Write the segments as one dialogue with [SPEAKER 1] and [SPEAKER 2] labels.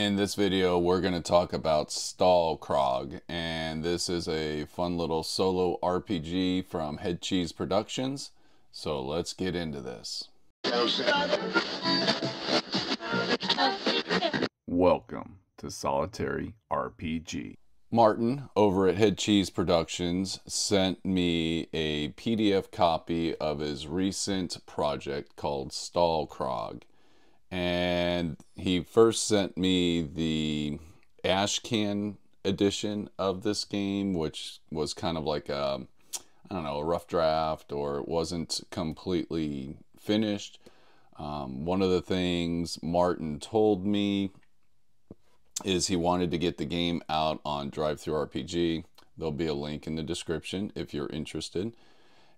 [SPEAKER 1] In this video, we're going to talk about Stal Korg, and this is a fun little solo RPG from Headcheese Productions. So let's get into this. Welcome to Solitary RPG. Martin over at Headcheese Productions sent me a PDF copy of his recent project called Stal Korg and he first sent me the Ashcan edition of this game, which was kind of like a, I don't know, a rough draft, or it wasn't completely finished. Um, one of the things Martin told me is he wanted to get the game out on DriveThruRPG. There'll be a link in the description if you're interested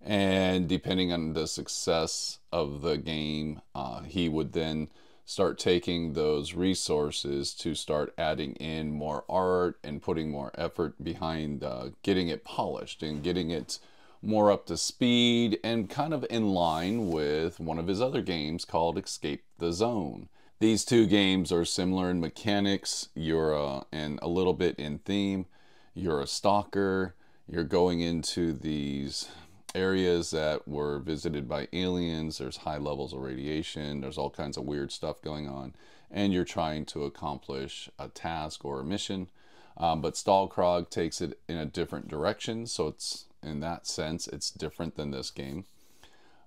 [SPEAKER 1] and depending on the success of the game, uh, he would then start taking those resources to start adding in more art and putting more effort behind uh, getting it polished and getting it more up to speed and kind of in line with one of his other games called Escape the Zone. These two games are similar in mechanics, you're uh, and a little bit in theme. You're a stalker, you're going into these areas that were visited by aliens. There's high levels of radiation. There's all kinds of weird stuff going on. And you're trying to accomplish a task or a mission. Um, but Stal Korg takes it in a different direction. So it's, in that sense, it's different than this game.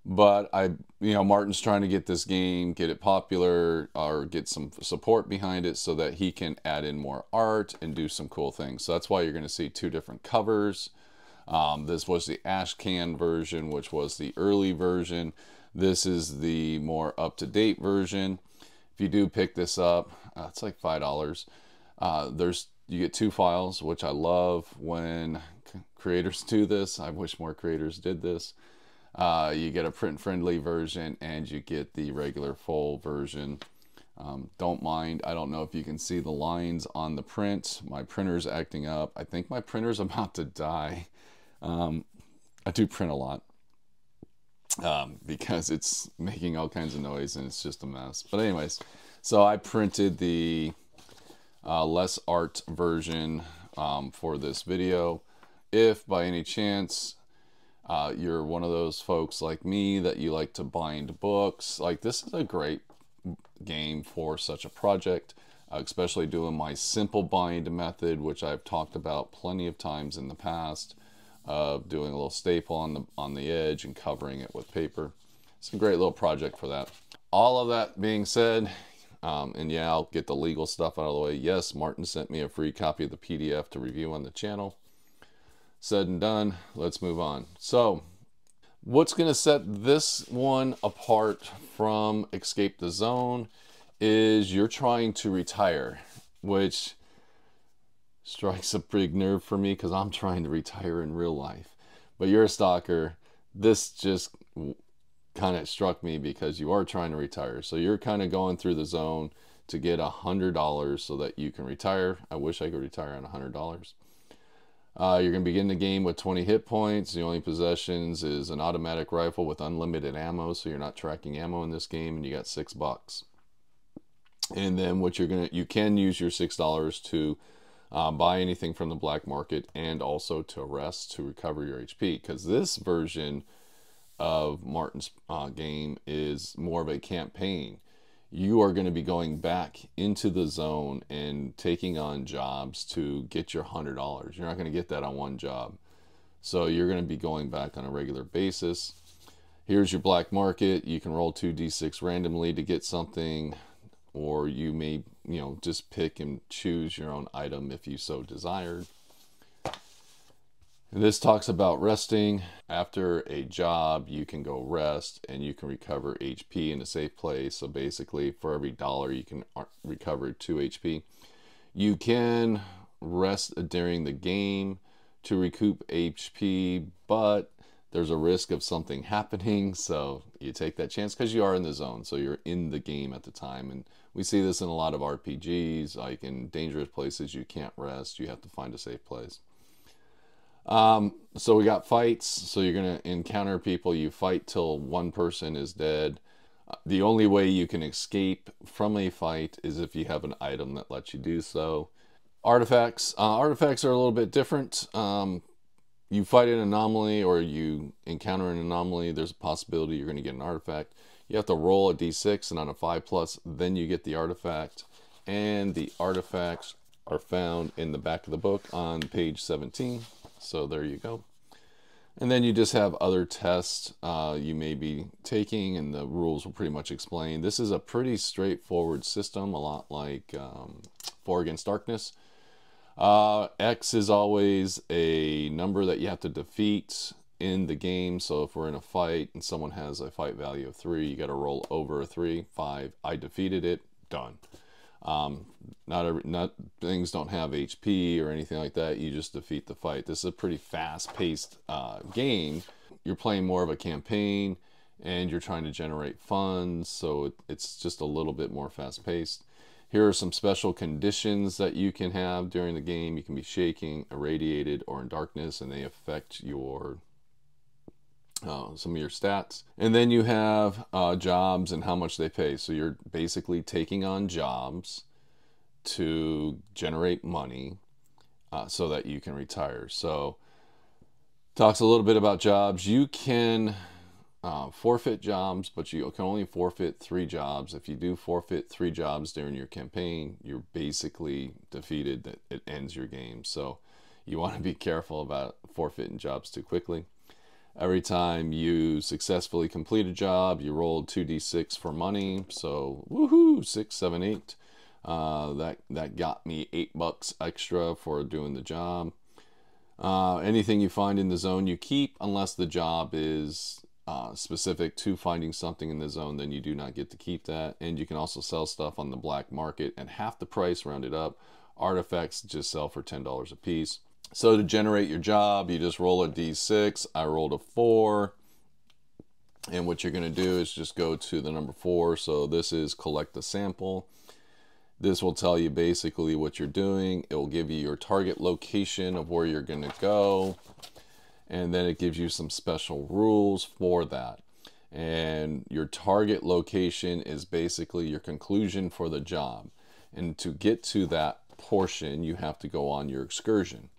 [SPEAKER 1] But I, you know, Martin's trying to get this game, get it popular, or get some support behind it so that he can add in more art and do some cool things. So that's why you're going to see two different covers. Um, this was the Ashcan version, which was the early version. This is the more up-to-date version. If you do pick this up, uh, it's like five dollars. Uh, there's you get two files, which I love when creators do this. I wish more creators did this. Uh, you get a print-friendly version, and you get the regular full version. Um, don't mind. I don't know if you can see the lines on the print. My printer's acting up. I think my printer's about to die. Um, I do print a lot um, because it's making all kinds of noise and it's just a mess. But anyways, so I printed the uh, less art version um, for this video. If by any chance uh, you're one of those folks like me that you like to bind books, like this is a great game for such a project, uh, especially doing my simple bind method, which I've talked about plenty of times in the past of doing a little staple on the on the edge and covering it with paper. It's a great little project for that. All of that being said, um, and yeah, I'll get the legal stuff out of the way. Yes, Martin sent me a free copy of the PDF to review on the channel. Said and done, let's move on. So, what's going to set this one apart from Escape the Zone is you're trying to retire, which strikes a big nerve for me because I'm trying to retire in real life. But you're a stalker. This just kind of struck me because you are trying to retire. So you're kind of going through the zone to get a hundred dollars so that you can retire. I wish I could retire on a hundred dollars. Uh, you're going to begin the game with 20 hit points. The only possessions is an automatic rifle with unlimited ammo, so you're not tracking ammo in this game, and you got six bucks. And then what you're gonna, you can use your six dollars to uh, buy anything from the black market and also to rest to recover your HP because this version of Martin's uh, game is more of a campaign. You are going to be going back into the zone and taking on jobs to get your $100. You're not going to get that on one job. So you're going to be going back on a regular basis. Here's your black market. You can roll 2d6 randomly to get something or you may you know just pick and choose your own item if you so desired and this talks about resting. After a job you can go rest and you can recover hp in a safe place. So basically for every dollar you can uh, recover 2 hp you can rest during the game to recoup hp but there's a risk of something happening. So you take that chance because you are in the zone. So you're in the game at the time. And we see this in a lot of rpgs like in dangerous places you can't rest you have to find a safe place um, so we got fights so you're going to encounter people you fight till one person is dead Uh, the only way you can escape from a fight is if you have an item that lets you do so. Artifacts. Uh, artifacts are a little bit different. Um, you fight an anomaly or you encounter an anomaly, there's a possibility you're going to get an artifact. You have to roll a d6 and on a 5 plus, then you get the artifact. And the artifacts are found in the back of the book on page 17. So there you go. And then you just have other tests uh, you may be taking, and the rules will pretty much explain. This is a pretty straightforward system, a lot like um, Against Darkness. Uh, X is always a number that you have to defeat in the game. So if we're in a fight and someone has a fight value of three, you got to roll over a three, five. I defeated it, done. Um, not not things don't have HP or anything like that. You just defeat the fight. This is a pretty fast-paced uh, game. You're playing more of a campaign, and you're trying to generate funds, so it, it's just a little bit more fast-paced. Here are some special conditions that you can have during the game. You can be shaking, irradiated, or in darkness, and they affect your uh, some of your stats. And then you have uh, jobs and how much they pay. So you're basically taking on jobs to generate money uh, so that you can retire. So talks a little bit about jobs. You can uh, forfeit jobs, but you can only forfeit three jobs. If you do forfeit three jobs during your campaign, you're basically defeated. That it ends your game. So you want to be careful about forfeiting jobs too quickly. Every time you successfully complete a job, you roll 2d6 for money. So, woohoo, six, seven, eight. Uh, that, that got me eight bucks extra for doing the job. Uh, anything you find in the zone you keep, unless the job is uh, specific to finding something in the zone, then you do not get to keep that. And you can also sell stuff on the black market at half the price, rounded up. Artifacts just sell for $10 a piece. So to generate your job, you just roll a d6. I rolled a 4. And what you're going to do is just go to the number 4. So this is collect the sample. This will tell you basically what you're doing. It will give you your target location of where you're going to go. And then it gives you some special rules for that. And your target location is basically your conclusion for the job. And to get to that portion, you have to go on your excursion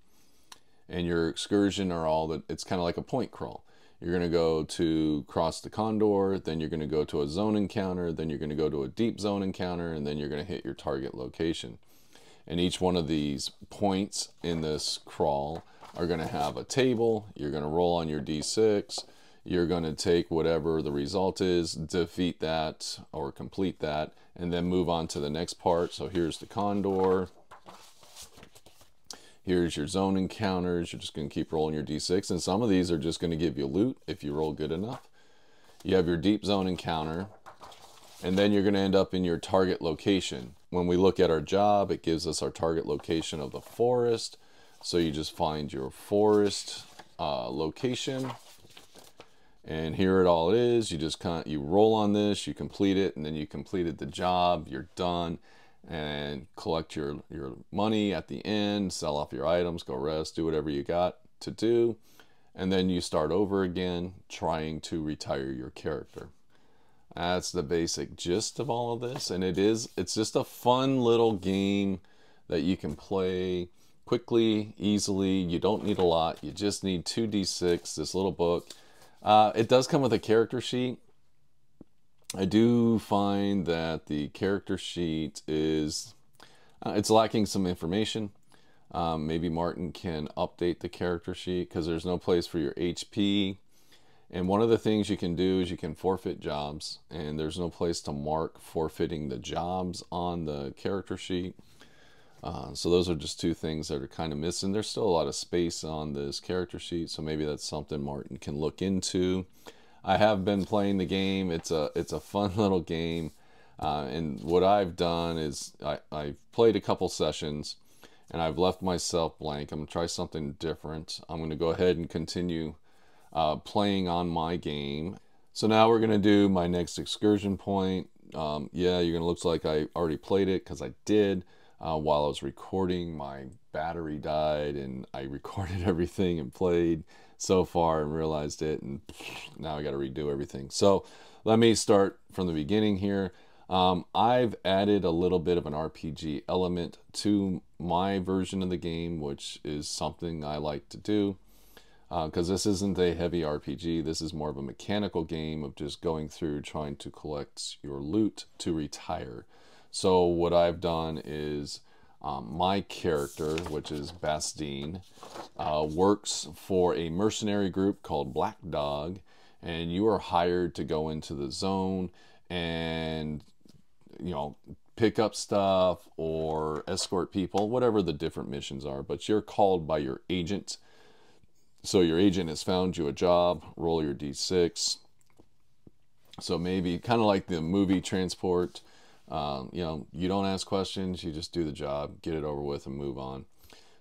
[SPEAKER 1] and your excursion are all that it's kind of like a point crawl. You're going to go to cross the cordon, then you're going to go to a zone encounter, then you're going to go to a deep zone encounter, and then you're going to hit your target location. And each one of these points in this crawl are going to have a table. You're going to roll on your d6. You're going to take whatever the result is, defeat that or complete that, and then move on to the next part. So here's the cordon. Here's your zone encounters. You're just going to keep rolling your d6. And some of these are just going to give you loot if you roll good enough. You have your deep zone encounter. And then you're going to end up in your target location. When we look at our job, it gives us our target location of the forest. So you just find your forest uh, location. And here it all is. You just kind of, you roll on this, you complete it, and then you completed the job. You're done and collect your, your money at the end, sell off your items, go rest, do whatever you got to do. And then you start over again trying to retire your character. That's the basic gist of all of this. And it is, it's just a fun little game that you can play quickly, easily. You don't need a lot. You just need 2d6, this little book. Uh, it does come with a character sheet. I do find that the character sheet is uh, it's lacking some information. Um, maybe Martin can update the character sheet because there's no place for your HP. And one of the things you can do is you can forfeit jobs, and there's no place to mark forfeiting the jobs on the character sheet. Uh, so those are just two things that are kind of missing. There's still a lot of space on this character sheet, so maybe that's something Martin can look into. I have been playing the game. It's a it's a fun little game, uh, and what I've done is I, I've played a couple sessions, and I've left myself blank. I'm gonna try something different. I'm gonna go ahead and continue uh, playing on my game. So now we're gonna do my next excursion point. Um, yeah, you're gonna look like I already played it because I did. Uh, while I was recording, my battery died, and I recorded everything and played so far and realized it and now I got to redo everything. So let me start from the beginning here. Um, I've added a little bit of an RPG element to my version of the game, which is something I like to do because uh, this isn't a heavy RPG. This is more of a mechanical game of just going through trying to collect your loot to retire. So what I've done is um, my character, which is Bastine, uh, works for a mercenary group called Black Dog, and you are hired to go into the zone and you know pick up stuff or escort people, whatever the different missions are. But you're called by your agent so your agent has found you a job, roll your d6. So maybe kind of like the movie transport, um, you know, you don't ask questions, you just do the job, get it over with, and move on.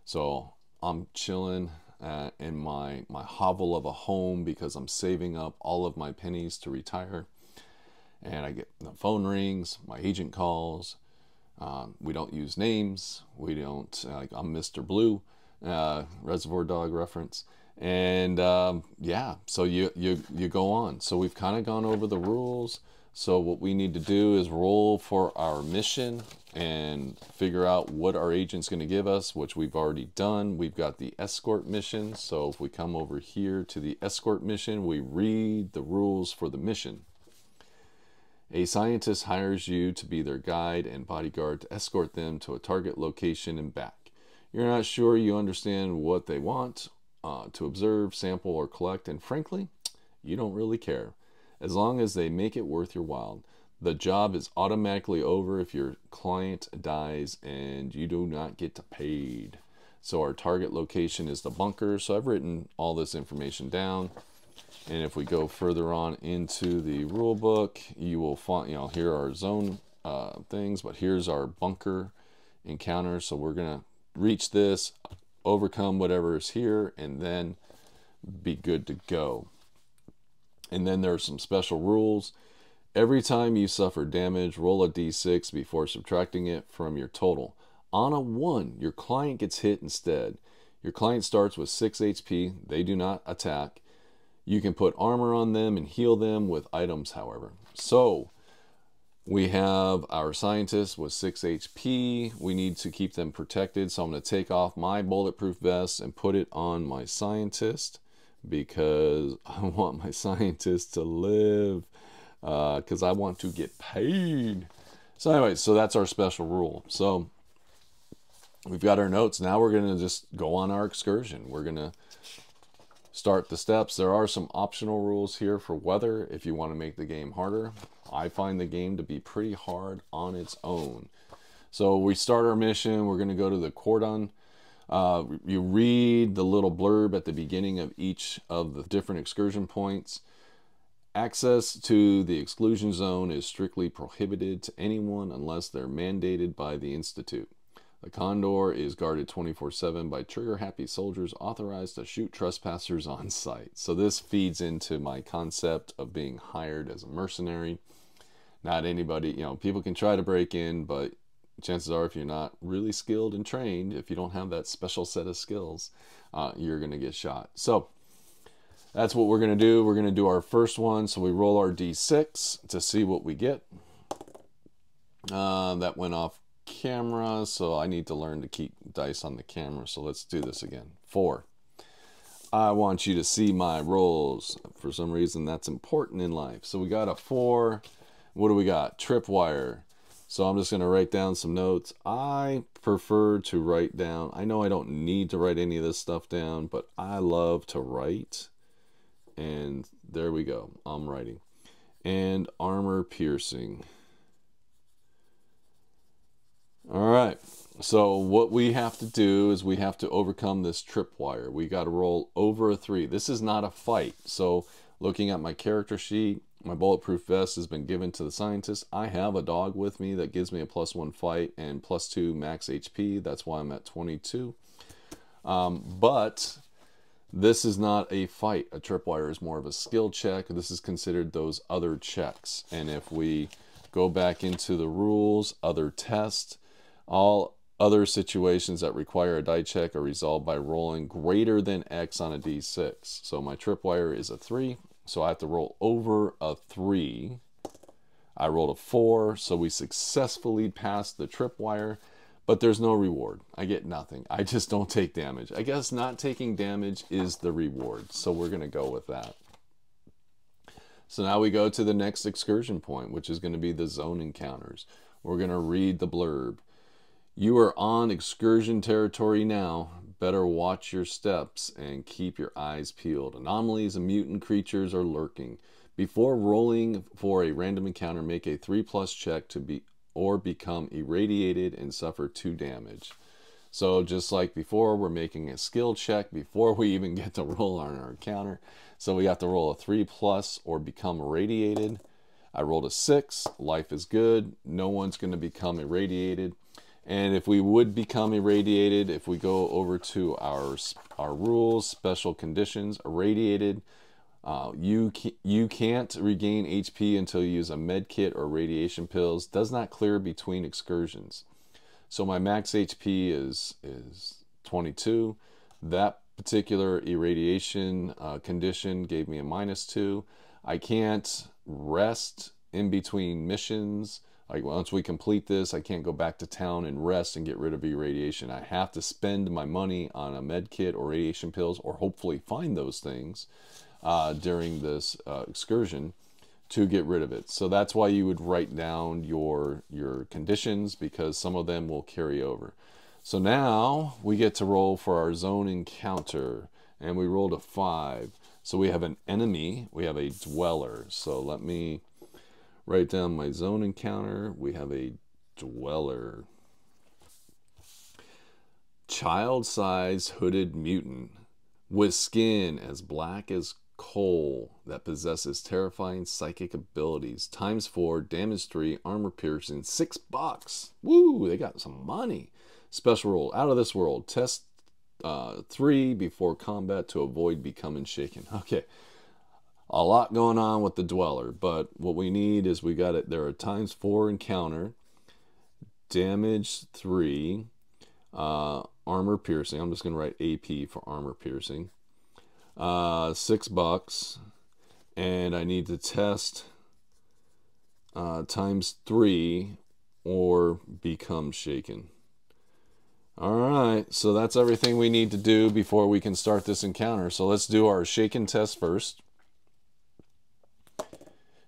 [SPEAKER 1] So I'm chilling uh, in my my hovel of a home because I'm saving up all of my pennies to retire. And I get the phone rings, my agent calls. Um, we don't use names. We don't. Like I'm Mr. Blue, uh, Reservoir Dog reference and um, yeah so you you you go on so we've kind of gone over the rules so what we need to do is roll for our mission and figure out what our agent's going to give us which we've already done. We've got the escort mission. So if we come over here to the escort mission we read the rules for the mission. A scientist hires you to be their guide and bodyguard to escort them to a target location and back. You're not sure you understand what they want uh, to observe, sample, or collect, and frankly, you don't really care. As long as they make it worth your while. The job is automatically over if your client dies and you do not get paid. So our target location is the bunker. So I've written all this information down. And if we go further on into the rule book, you will find, you know, here are zone uh, things, but here's our bunker encounter. So we're going to reach this, overcome whatever is here, and then be good to go. And then there are some special rules. Every time you suffer damage, roll a d6 before subtracting it from your total. On a 1, your client gets hit instead. Your client starts with 6 HP. They do not attack. You can put armor on them and heal them with items, however. So, we have our scientist with 6 HP. We need to keep them protected. So I'm going to take off my bulletproof vest and put it on my scientist because I want my scientists to live uh, because uh, I want to get paid. So anyway, so that's our special rule. So we've got our notes. Now we're going to just go on our excursion. We're going to start the steps. There are some optional rules here for weather if you want to make the game harder. I find the game to be pretty hard on its own. So we start our mission. We're going to go to the cordon. Uh, you read the little blurb at the beginning of each of the different excursion points. Access to the exclusion zone is strictly prohibited to anyone unless they're mandated by the Institute. The Cordon is guarded 24 7 by trigger happy soldiers authorized to shoot trespassers on sight. So, this feeds into my concept of being hired as a mercenary. Not anybody, you know, people can try to break in, but chances are, if you're not really skilled and trained, if you don't have that special set of skills, uh, you're going to get shot. So, that's what we're going to do. We're going to do our first one. So, we roll our d6 to see what we get. Uh, that went off camera, so I need to learn to keep dice on the camera. So let's do this again. Four. I want you to see my rolls. For some reason, that's important in life. So we got a four. What do we got? Tripwire. So I'm just going to write down some notes. I prefer to write down. I know I don't need to write any of this stuff down, but I love to write. And there we go. I'm writing. And armor piercing. All right. So what we have to do is we have to overcome this tripwire. We got to roll over a three. This is not a fight. So looking at my character sheet, my bulletproof vest has been given to the scientist. I have a dog with me that gives me a plus one fight and plus two max HP. That's why I'm at 22. Um, but this is not a fight. A tripwire is more of a skill check. This is considered those other checks. And if we go back into the rules, other tests, all other situations that require a die check are resolved by rolling greater than X on a D6. So my tripwire is a 3. So I have to roll over a three. I rolled a four, so we successfully passed the tripwire, but there's no reward. I get nothing. I just don't take damage. I guess not taking damage is the reward, so we're going to go with that. So now we go to the next excursion point, which is going to be the zone encounters. We're going to read the blurb. You are on excursion territory now. Better watch your steps and keep your eyes peeled. Anomalies and mutant creatures are lurking. Before rolling for a random encounter, make a 3 plus check to be or become irradiated and suffer 2 damage. So just like before, we're making a skill check before we even get to roll on our encounter. So we have to roll a 3 plus or become irradiated. I rolled a 6. Life is good. No one's going to become irradiated. And if we would become irradiated, if we go over to our, our rules, special conditions, irradiated, uh, you, you can't regain HP until you use a med kit or radiation pills. Does not clear between excursions. So my max HP is, is 22. That particular irradiation uh, condition gave me a minus 2. I can't rest in between missions. Like once we complete this, I can't go back to town and rest and get rid of irradiation. I have to spend my money on a med kit or radiation pills, or hopefully find those things uh, during this uh, excursion to get rid of it. So that's why you would write down your your conditions because some of them will carry over. So now we get to roll for our zone encounter, and we rolled a five. So we have an enemy, we have a dweller. So let me Write down my zone encounter. We have a dweller. Child sized hooded mutant with skin as black as coal that possesses terrifying psychic abilities. Times four, damage three, armor piercing, six bucks. Woo, they got some money. Special rule out of this world. Test uh, three before combat to avoid becoming shaken. Okay, a lot going on with the dweller, but what we need is we got it. There are times four encounter, damage three, uh, armor piercing. I'm just gonna write AP for armor piercing. Uh, six bucks, and I need to test uh, times three or become shaken. All right, so that's everything we need to do before we can start this encounter. So let's do our shaken test first.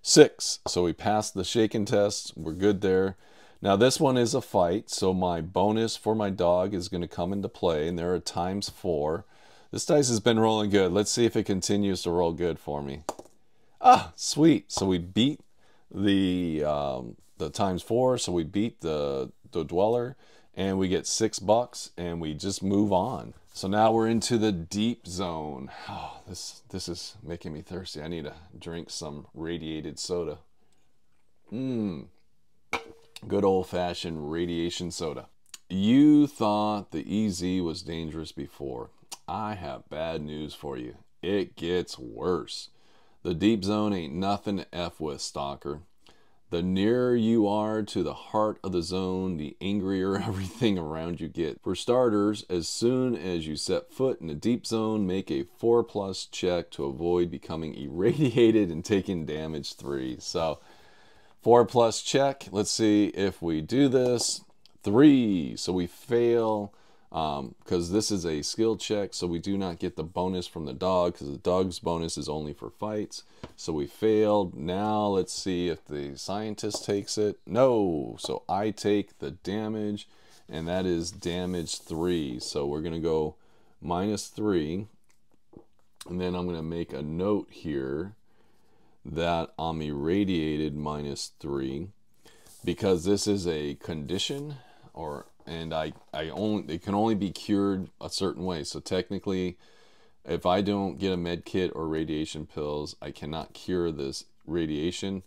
[SPEAKER 1] Six. So we passed the shaken test. We're good there. Now this one is a fight, so my bonus for my dog is going to come into play, and there are times four. This dice has been rolling good. Let's see if it continues to roll good for me. Ah, sweet. So we beat the um, the times four, so we beat the the dweller, and we get six bucks, and we just move on. So now we're into the deep zone. Oh, this this is making me thirsty. I need to drink some radiated soda. Mmm. Good old-fashioned radiation soda. You thought the EZ was dangerous before. I have bad news for you. It gets worse. The deep zone ain't nothing to F with, Stalker. The nearer you are to the heart of the zone, the angrier everything around you get. For starters, as soon as you set foot in a deep zone, make a 4 plus check to avoid becoming irradiated and taking damage 3. So, 4 plus check. Let's see if we do this. 3. So we fail because um, this is a skill check, so we do not get the bonus from the dog because the dog's bonus is only for fights. So we failed. Now let's see if the scientist takes it. No, so I take the damage, and that is damage three. So we're gonna go minus three, and then I'm gonna make a note here that I'm irradiated minus three because this is a condition or and I I only it can only be cured a certain way. So technically, if I don't get a med kit or radiation pills, I cannot cure this radiation,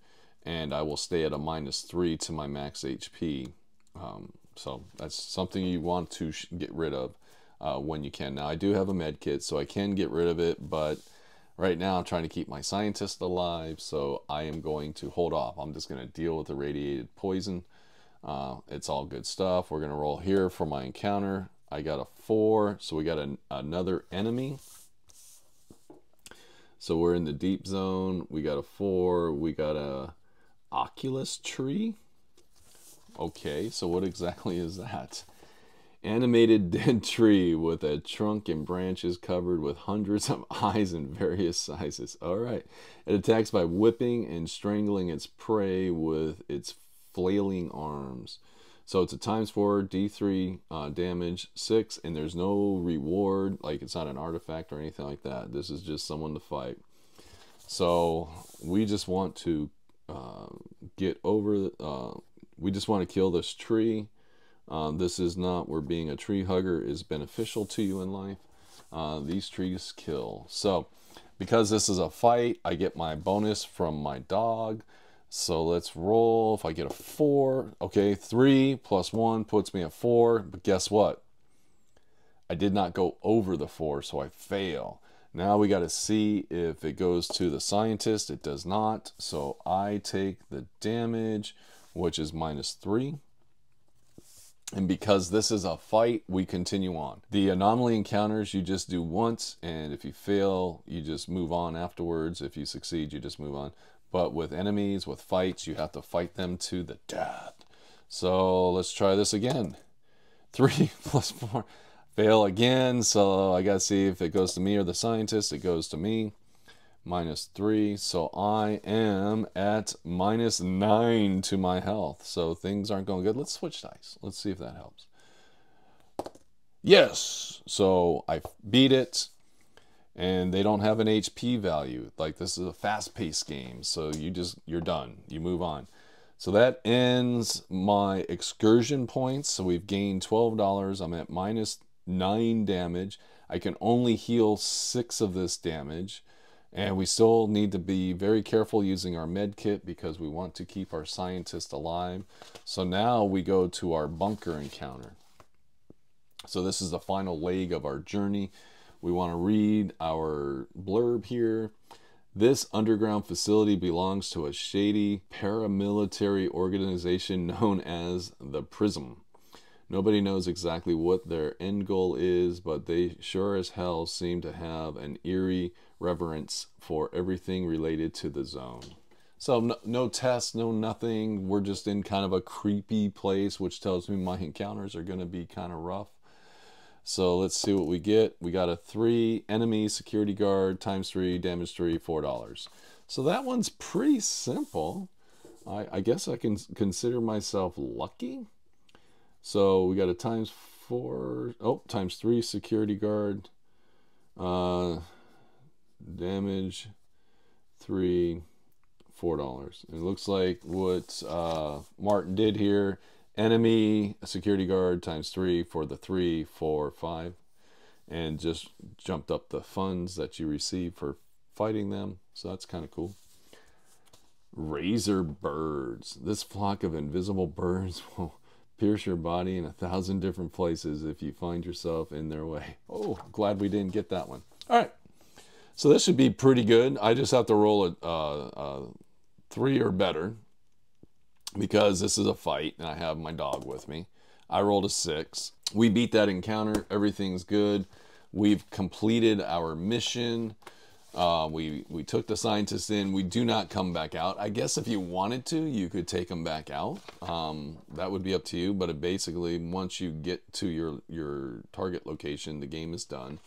[SPEAKER 1] and I will stay at a minus three to my max HP. Um, so that's something you want to get rid of uh, when you can. Now I do have a med kit, so I can get rid of it, but right now I'm trying to keep my scientist alive, so I am going to hold off. I'm just going to deal with the radiated poison. Uh, it's all good stuff. We're going to roll here for my encounter. I got a four, so we got an, another enemy. So we're in the deep zone. We got a four. We got a Oculus tree. Okay, so what exactly is that? Animated dead tree with a trunk and branches covered with hundreds of eyes in various sizes. All right. It attacks by whipping and strangling its prey with its flailing arms. So it's a times four D3 uh, damage six, and there's no reward. Like it's not an artifact or anything like that. This is just someone to fight. So we just want to uh, get over. Uh, we just want to kill this tree. Uh, this is not where being a tree hugger is beneficial to you in life. Uh, these trees kill. So because this is a fight, I get my bonus from my dog. So let's roll. If I get a four, okay, three plus one puts me at four. But guess what? I did not go over the four, so I fail. Now we got to see if it goes to the scientist. It does not. So I take the damage, which is minus three. And because this is a fight, we continue on. The anomaly encounters you just do once, and if you fail, you just move on afterwards. If you succeed, you just move on. But with enemies, with fights, you have to fight them to the death. So let's try this again. Three plus four. Fail again. So I got to see if it goes to me or the scientist. It goes to me. Minus three. So I am at minus nine to my health. So things aren't going good. Let's switch dice. Let's see if that helps. Yes. So I beat it and they don't have an HP value. Like this is a fast-paced game, so you just you're done. You move on. So that ends my excursion points. So we've gained $12. I'm at minus 9 damage. I can only heal 6 of this damage. And we still need to be very careful using our med kit because we want to keep our scientist alive. So now we go to our bunker encounter. So this is the final leg of our journey. We want to read our blurb here. This underground facility belongs to a shady paramilitary organization known as the Prism. Nobody knows exactly what their end goal is, but they sure as hell seem to have an eerie reverence for everything related to the zone. So, no, no tests, no nothing. We're just in kind of a creepy place, which tells me my encounters are going to be kind of rough. So let's see what we get. We got a three enemy security guard times three damage three four dollars. So that one's pretty simple. I, I guess I can consider myself lucky. So we got a times four oh times three security guard. Uh, damage three four dollars. It looks like what uh, Martin did here enemy security guard times three for the three, four, five, and just jumped up the funds that you receive for fighting them. So that's kind of cool. Razor birds. This flock of invisible birds will pierce your body in a thousand different places if you find yourself in their way. Oh, glad we didn't get that one. All right. So this should be pretty good. I just have to roll a, uh, a three or better because this is a fight and I have my dog with me. I rolled a six. We beat that encounter. Everything's good. We've completed our mission. Uh, we we took the scientists in. We do not come back out. I guess if you wanted to, you could take them back out. Um, that would be up to you. But it basically, once you get to your your target location, the game is done.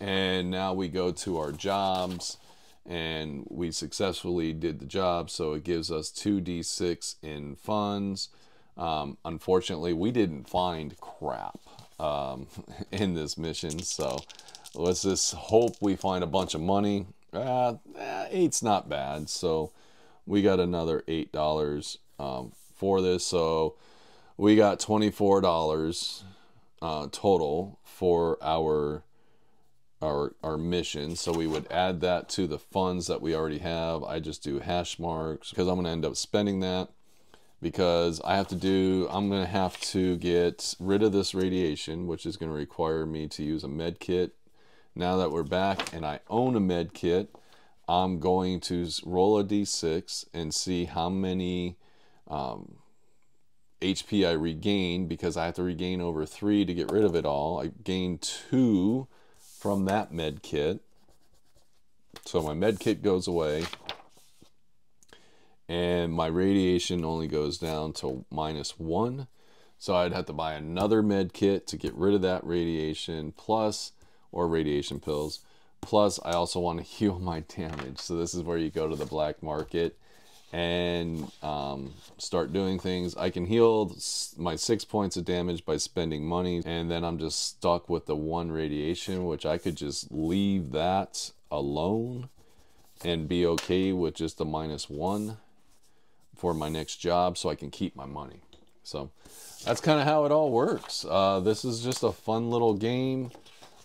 [SPEAKER 1] And now we go to our jobs and we successfully did the job. So it gives us 2d6 in funds. Um, unfortunately, we didn't find crap um, in this mission. So let's just hope we find a bunch of money. Uh, eh, eight's not bad. So we got another $8 um, for this. So we got $24 uh, total for our our, our mission. So we would add that to the funds that we already have. I just do hash marks because I'm going to end up spending that because I have to do, I'm going to have to get rid of this radiation, which is going to require me to use a med kit. Now that we're back and I own a med kit, I'm going to roll a d6 and see how many um, HP I regain because I have to regain over three to get rid of it all. I gain two from that med kit. So my med kit goes away and my radiation only goes down to minus one. So I'd have to buy another med kit to get rid of that radiation plus or radiation pills. Plus I also want to heal my damage. So this is where you go to the black market and um, start doing things. I can heal my six points of damage by spending money, and then I'm just stuck with the one radiation, which I could just leave that alone and be okay with just the minus one for my next job so I can keep my money. So that's kind of how it all works. Uh, this is just a fun little game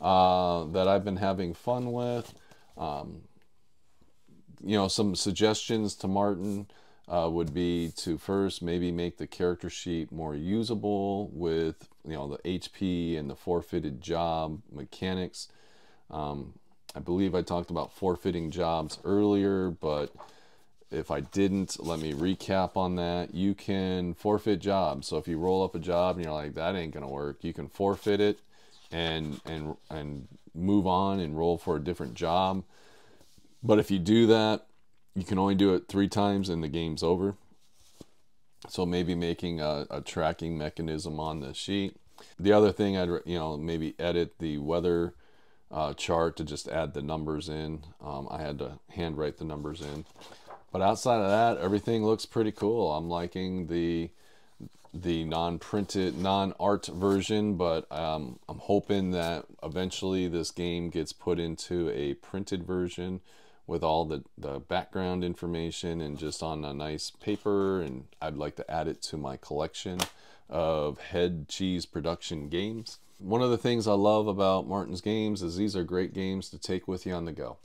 [SPEAKER 1] uh, that I've been having fun with. Um, you know, some suggestions to Martin uh, would be to first maybe make the character sheet more usable with, you know, the HP and the forfeited job mechanics. Um, I believe I talked about forfeiting jobs earlier, but if I didn't, let me recap on that. You can forfeit jobs. So if you roll up a job and you're like, that ain't gonna work, you can forfeit it and and and move on and roll for a different job. But if you do that, you can only do it three times and the game's over. So maybe making a, a tracking mechanism on the sheet. The other thing I'd you know maybe edit the weather uh, chart to just add the numbers in. Um, I had to handwrite the numbers in. But outside of that, everything looks pretty cool. I'm liking the the non-printed, non-art version, but um, I'm hoping that eventually this game gets put into a printed version with all the, the background information and just on a nice paper. And I'd like to add it to my collection of Headcheese production games. One of the things I love about Martin's games is these are great games to take with you on the go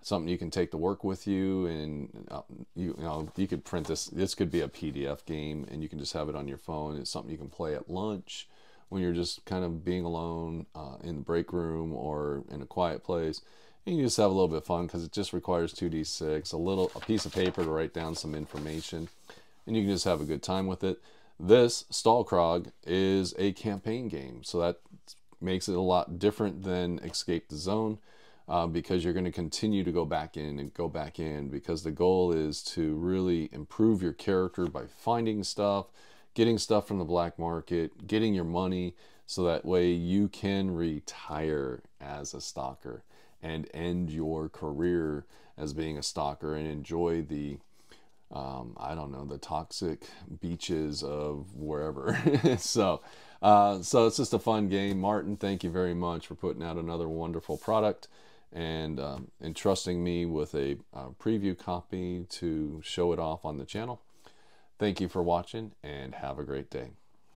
[SPEAKER 1] something you can take to work with you and uh, you, you, know you could print this this could be a pdf game and you can just have it on your phone it's something you can play at lunch when you're just kind of being alone uh, in the break room or in a quiet place you just have a little bit of fun because it just requires 2d6 a little a piece of paper to write down some information and you can just have a good time with it. This Stal Korg is a campaign game so that makes it a lot different than escape the zone uh, because you're going to continue to go back in and go back in because the goal is to really improve your character by finding stuff, getting stuff from the black market, getting your money so that way you can retire as a stalker and end your career as being a stalker and enjoy the um, I don't know the toxic beaches of wherever. so, uh, so it's just a fun game. Martin, thank you very much for putting out another wonderful product and um, entrusting me with a, a preview copy to show it off on the channel. Thank you for watching and have a great day.